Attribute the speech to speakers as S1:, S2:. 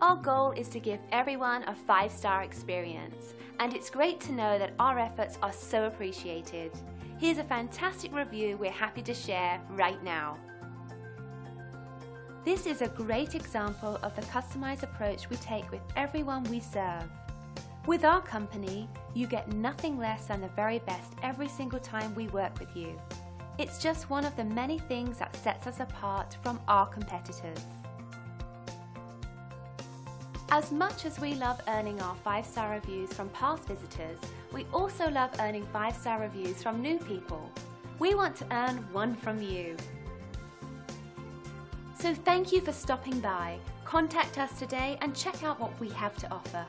S1: Our goal is to give everyone a five-star experience, and it's great to know that our efforts are so appreciated. Here's a fantastic review we're happy to share right now. This is a great example of the customized approach we take with everyone we serve. With our company, you get nothing less than the very best every single time we work with you. It's just one of the many things that sets us apart from our competitors. As much as we love earning our 5-star reviews from past visitors, we also love earning 5-star reviews from new people. We want to earn one from you. So thank you for stopping by. Contact us today and check out what we have to offer.